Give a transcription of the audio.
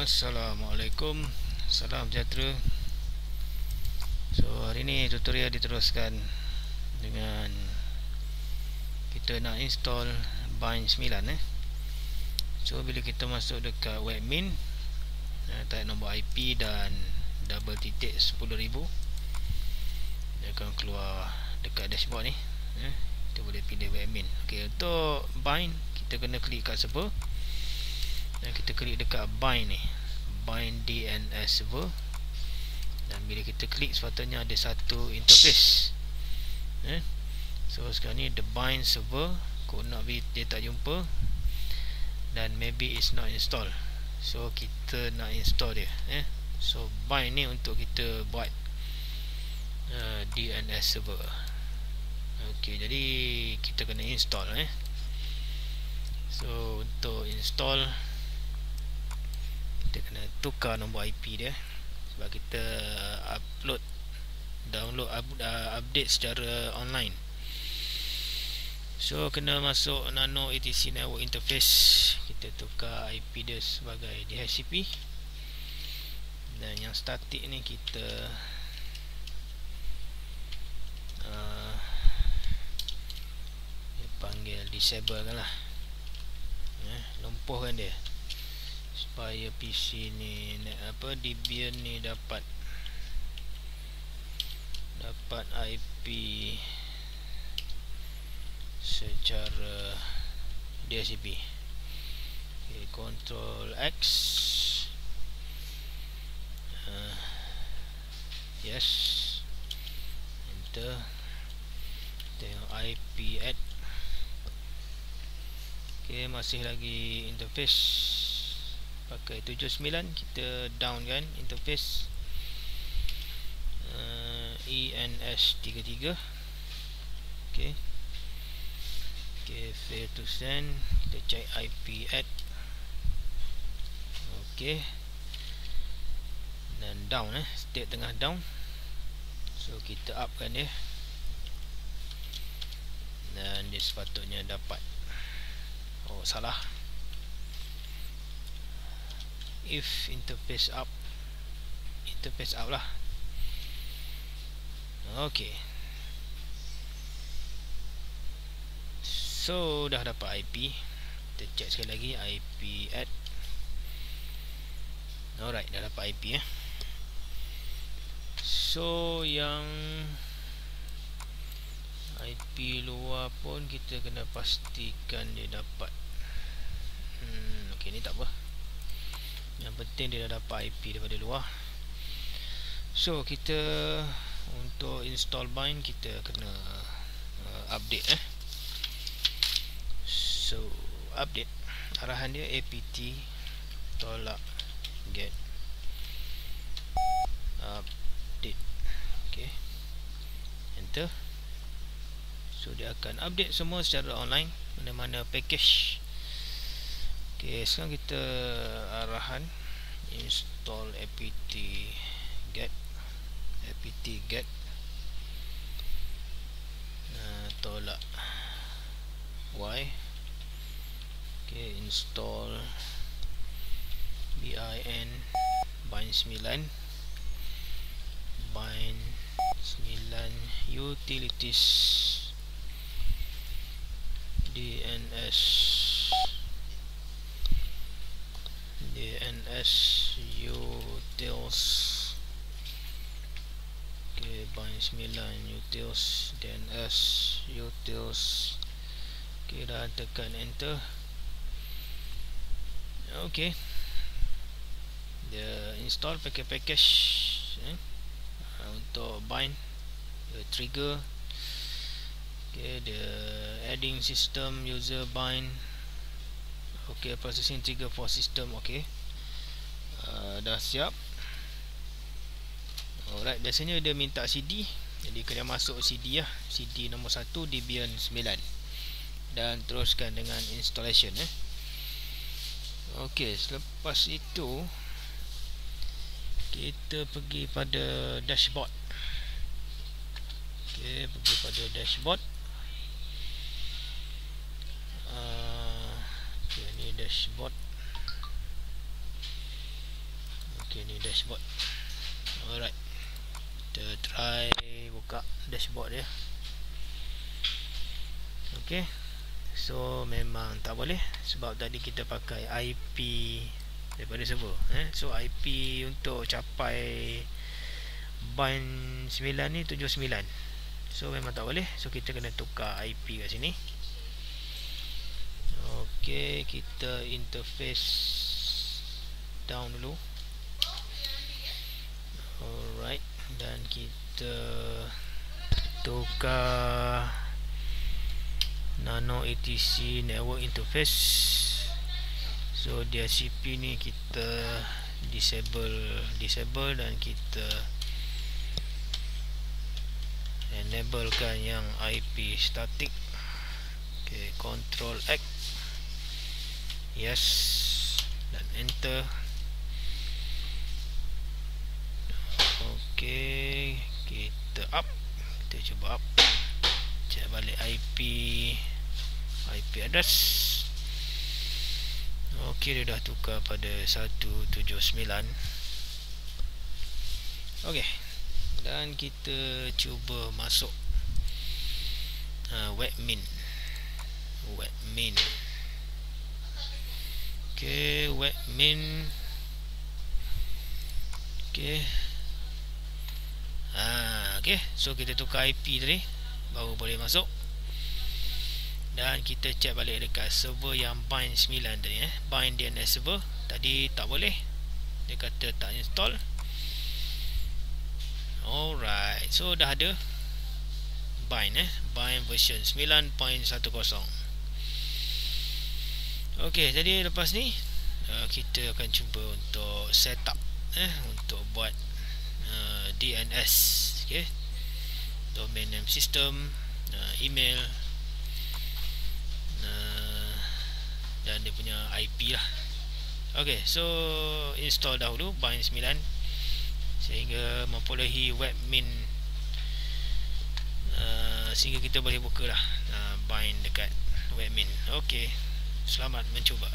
Assalamualaikum. Salam sejahtera. So hari ni tutorial diteruskan Dengan Kita nak install Bind 9 eh. So bila kita masuk dekat webmin uh, Type nombor IP dan Double titik 10,000 Dia akan keluar Dekat dashboard ni eh. Kita boleh pilih webmin Ok untuk bind Kita kena klik kat server dan kita klik dekat bind ni bind DNS server dan bila kita klik sepatutnya ada satu interface eh? so sekarang ni the bind server kod nak be dia tak jumpa dan maybe it's not install so kita nak install dia eh? so bind ni untuk kita buat uh, DNS server ok jadi kita kena install eh? so untuk install kita kena tukar nombor IP dia sebab kita upload download uh, update secara online. So kena masuk nano etc network interface. Kita tukar IP dia sebagai DHCP dan yang static ni kita uh, panggil disable kan lah. Eh, lumpuhkan dia supaya PC ni apa Debian ni dapat dapat IP secara DHCP okay, control X. Uh, yes. Enter. Tengok IP add ok masih lagi interface pakai 79 kita down kan interface uh, ENS33 ok ok fail to send. Kita check IP add ok dan down eh. State tengah down. So kita up kan dia. Dan dia sepatutnya dapat. Oh salah if interface up interface up lah. Ok so dah dapat IP kita check sekali lagi IP add alright dah dapat IP eh. So yang IP luar pun kita kena pastikan dia dapat. Hmm, ok ni tak apa yang penting dia dah dapat IP daripada luar. So kita untuk install bind kita kena uh, update eh. So update. Arahan dia apt tolak get update. Ok enter. So dia akan update semua secara online. Mana-mana package ok sekarang kita arahan install apt get apt get uh, tolak y. Ok install bin bind 9 bind 9 utilities dns DNS utils okay bind 9 utils DNS utils okay dah tekan enter. Okay dia install pakai package eh, untuk bind the trigger. Okay the adding system user bind. Ok processing trigger for system ok uh, dah siap. Alright biasanya dia minta CD jadi kena masuk CD lah. CD nombor 1 Debian 9 dan teruskan dengan installation eh. ok selepas itu kita pergi pada dashboard. Ok pergi pada dashboard. Dashboard Okay ni dashboard. Alright. Kita try buka dashboard dia. Okay So memang tak boleh Sebab tadi kita pakai IP Daripada server eh? So IP untuk capai Bind 9 ni 79 So memang tak boleh. So kita kena tukar IP kat sini. Okay Kita interface Down dulu Alright Dan kita Tukar nano ATC network interface. So DHCP ni kita disable disable dan kita enable kan yang IP static. Ok control X. Yes dan enter ok kita up. Kita cuba up. Cek balik IP IP address. Ok dia dah tukar pada 179 ok dan kita cuba masuk uh, webmin. Webmin. Ok webmin. Ok ah, ok so kita tukar IP tadi. Baru boleh masuk. Dan kita cek balik dekat server yang bind 9 tadi eh. Bind DNS server. Tadi tak boleh. Dia kata tak install. Alright. So dah ada bind eh. Bind version 9.10 ok jadi lepas ni uh, kita akan cuba untuk setup eh untuk buat DNS ok domain name system uh, email uh, dan dia punya IP lah. Ok so install dahulu bind 9 sehingga memperolehi webmin uh, sehingga kita boleh buka lah uh, bind dekat webmin. Ok selamat mencuba